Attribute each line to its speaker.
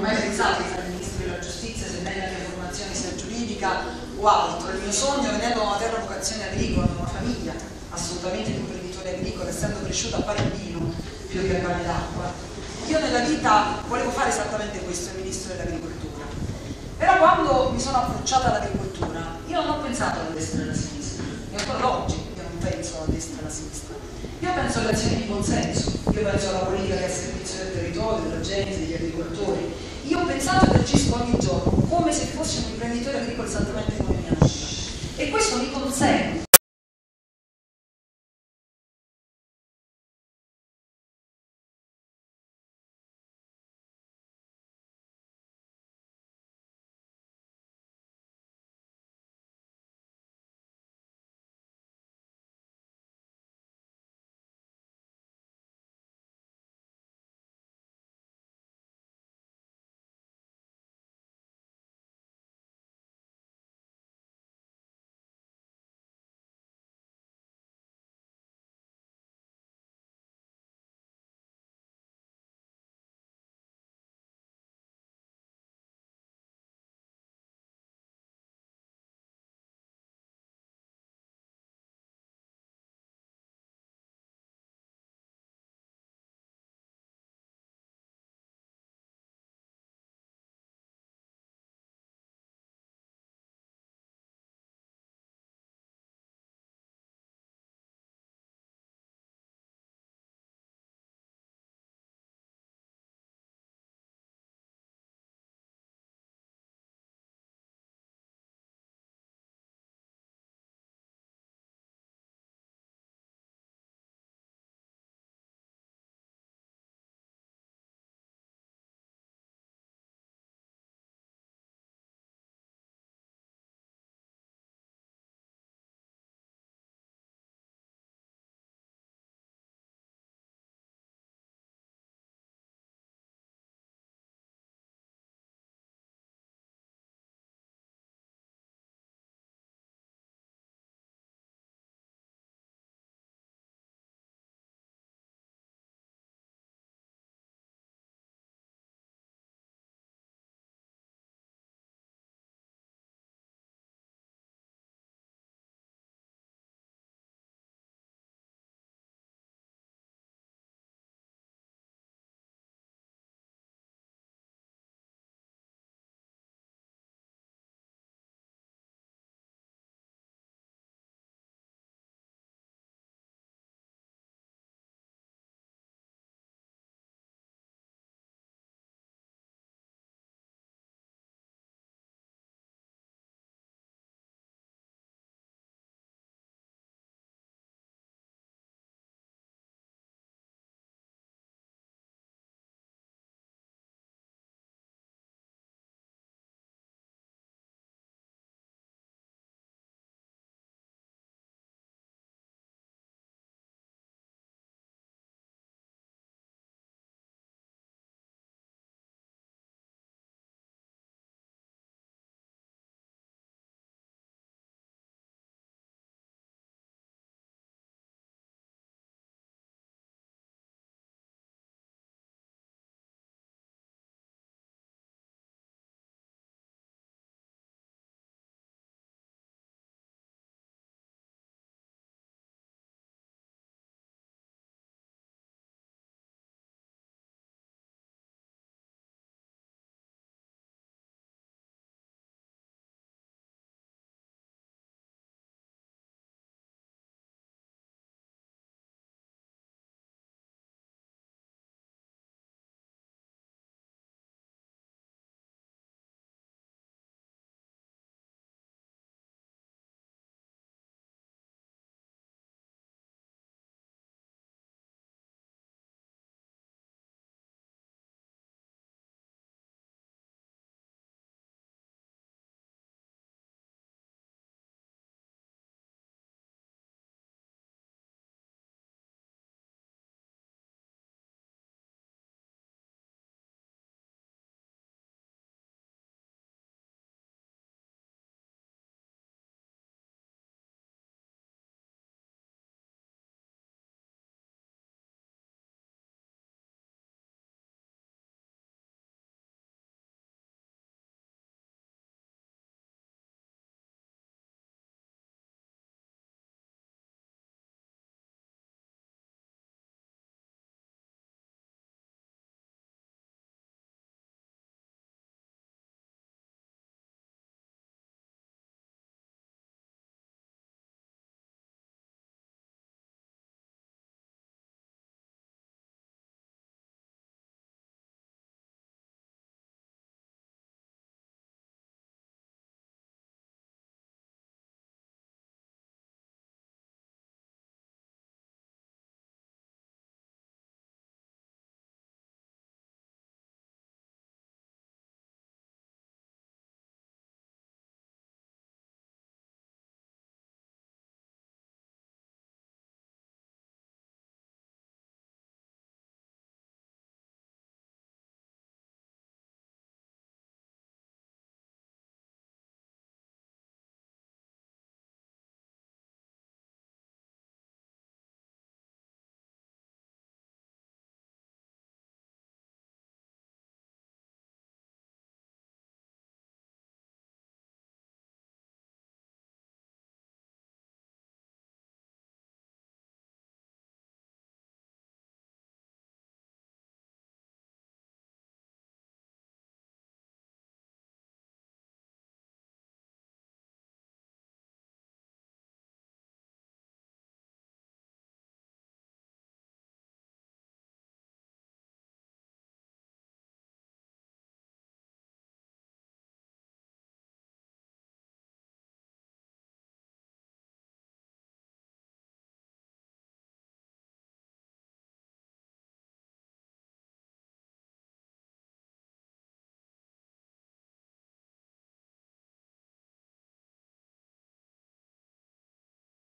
Speaker 1: mai pensato di fare il ministro della giustizia sebbene la mia formazione sia giuridica o altro. Il mio sogno, venendo da una terra vocazione agricola, da una famiglia assolutamente di imprenditori agricoli, essendo cresciuto a fare vino più che a pane d'acqua, io nella vita volevo fare esattamente questo, il ministro dell'agricoltura. Però quando mi sono approcciata all'agricoltura, io non ho pensato alla destra e alla sinistra, e ancora oggi io non penso alla destra e alla sinistra. Io penso alle azioni di consenso, io penso alla politica che è a servizio del territorio, della gente, degli agricoltori. Io ho pensato ed agisco ogni giorno come se fossi un imprenditore agricolo esattamente come mia nonna. E questo mi consente